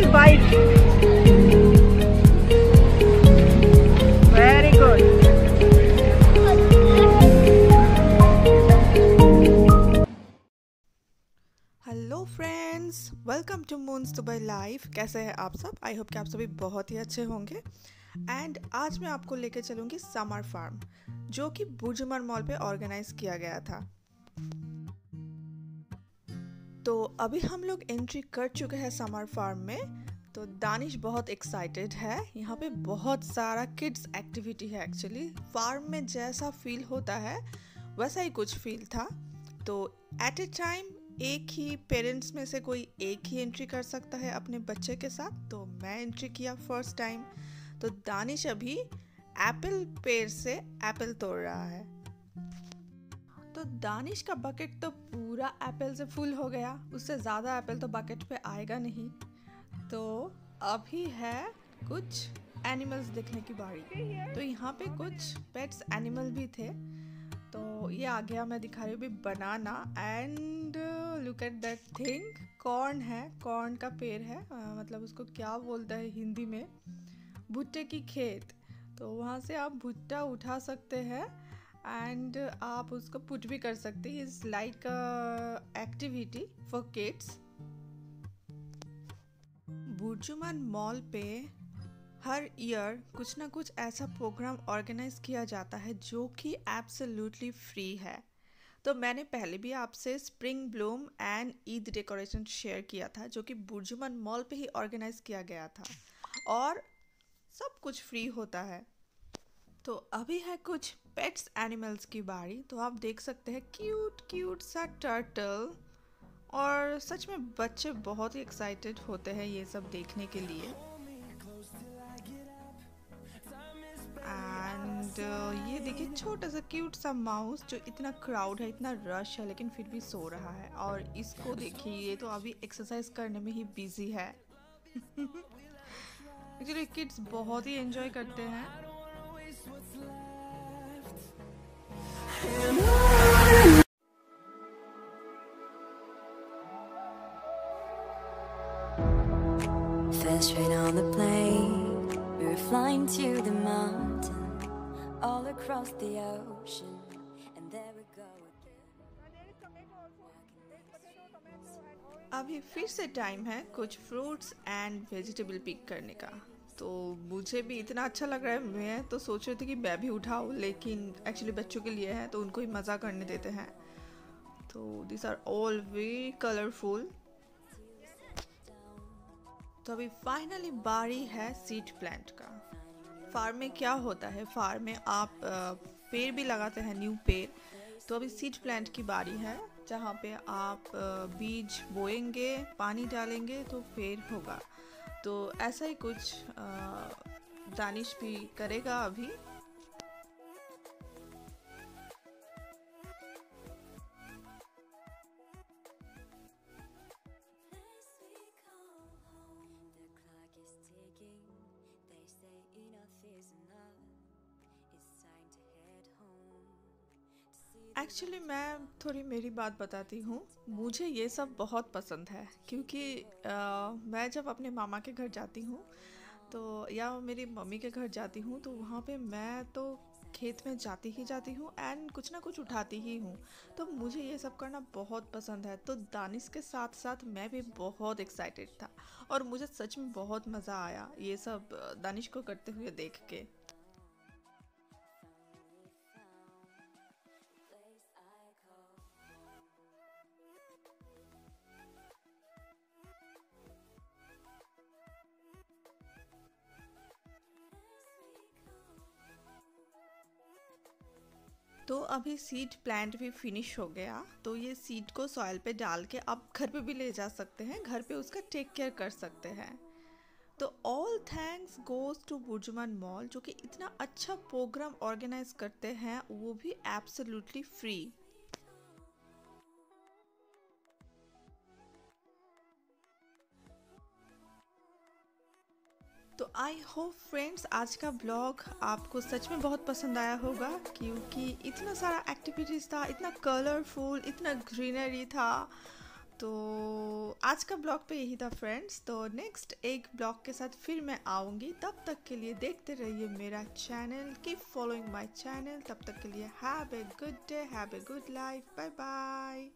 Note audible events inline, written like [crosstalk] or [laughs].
will bite. Good. Hello friends welcome to moon's Dubai life कैसे हैं आप सब? आई होप कि आप सभी बहुत ही अच्छे होंगे। एंड आज मैं आपको लेके चलूँगी समर फार्म जो कि बुर्जुमर मॉल पे ऑर्गेनाइज किया गया था। तो अभी हम लोग एंट्री कर चुके हैं समर फार्म में तो दानिश बहुत एक्साइटेड है। यहाँ पे बहुत सारा किड्स एक्टिविटी है एक्चुअली फार्म में जैसा फील होता है, वैसा ही कुछ फील था। तो एट ए टाइम एक ही पेरेंट्स में से कोई एक ही एंट्री कर सकता है अपने बच्चे के साथ। तो मैं एंट्री किया फ़र्स्ट टाइम तो दानिश अभी एप्पल पेड़ से एप्पल तोड़ रहा है। तो दानिश का बकेट तो पूरा एप्पल से फुल हो गया। उससे ज़्यादा एप्पल तो बकेट पे आएगा नहीं। तो अभी है कुछ एनिमल्स देखने की बारी। तो यहाँ पे कुछ पेट्स एनिमल भी थे। तो ये आ गया मैं दिखा रही हूँ अभी banana and look at that thing corn है कॉर्न का पेड़ है। अ, मतलब उसको क्या बोलता है हिंदी में? भुट्टे की खेत। तो वहाँ से आप भुट्टा उठा सकते हैं। एंड आप उसको पुट भी कर सकते हैं. Is like activity for kids Burjuman mall पे हर ईयर कुछ ना कुछ ऐसा प्रोग्राम ऑर्गेनाइज किया जाता है जो कि एब्सोल्युटली फ्री है. तो मैंने पहले भी आपसे spring bloom and Eid decoration share किया था, जो कि बुर्जुमान मॉल पे ही ऑर्गेनाइज किया गया था. और सब कुछ फ्री होता है. तो अभी है कुछ पेट्स एनिमल्स की बारी। तो आप देख सकते हैं क्यूट क्यूट सा टर्टल और सच में बच्चे बहुत ही एक्साइटेड होते हैं ये सब देखने के लिए। एंड ये देखिए, छोटा सा क्यूट सा माउस जो इतना क्राउड है, इतना रश है, लेकिन फिर भी सो रहा है। और इसको देखिए, ये तो अभी एक्सरसाइज करने में ही बिज़ी है। [laughs] एक्चुअली किड्स बहुत ही एंजॉय करते हैं। Flying to the mountain, all across the ocean, and there we go. अभी फिर से टाइम है कुछ फ्रूट्स एंड वेजिटेबल पिक करने का तो मुझे भी इतना अच्छा लग रहा है मैं तो सोच रही थी कि मैं भी उठाऊँ लेकिन एक्चुअली बच्चों के लिए है तो उनको ही मज़ा करने देते हैं तो this are all very colourful तो अभी फाइनली बारी है सीड प्लांट का। फार्म में क्या होता है? फार्म में आप पेड़ भी लगाते हैं न्यू पेड़। तो अभी सीड प्लांट की बारी है, जहाँ पे आप बीज बोएँगे, पानी डालेंगे तो पेड़ होगा। तो ऐसा ही कुछ दानिश भी करेगा अभी। एक्चुअली मैं थोड़ी मेरी बात बताती हूँ। मुझे ये सब बहुत पसंद है क्योंकि आ, मैं जब अपने मामा के घर जाती हूँ तो या मेरी मम्मी के घर जाती हूँ तो वहाँ पे मैं तो खेत में जाती ही जाती हूँ एंड कुछ ना कुछ उठाती ही हूँ। तो मुझे ये सब करना बहुत पसंद है। तो दानिश के साथ साथ मैं भी बहुत एक्साइटेड था और मुझे सच में बहुत मज़ा आया ये सब, दानिश को करते हुए देख के। तो अभी सीड प्लांट भी फिनिश हो गया। तो ये सीड को सॉइल पे डाल के आप घर पे भी ले जा सकते हैं, घर पे उसका टेक केयर कर सकते हैं। तो all thanks goes to Burjuman mall जो कि इतना अच्छा प्रोग्राम ऑर्गेनाइज करते हैं, वो भी एब्सोल्युटली फ्री तो आई होप फ्रेंड्स आज का ब्लॉग आपको सच में बहुत पसंद आया होगा, क्योंकि इतना सारा एक्टिविटीज़ था, इतना कलरफुल इतना ग्रीनरी था। तो आज का ब्लॉग पे यही था फ्रेंड्स तो नेक्स्ट एक ब्लॉग के साथ फिर मैं आऊँगी। तब तक के लिए देखते रहिए मेरा channel keep following my channel तब तक के लिए have a good day have a good life bye bye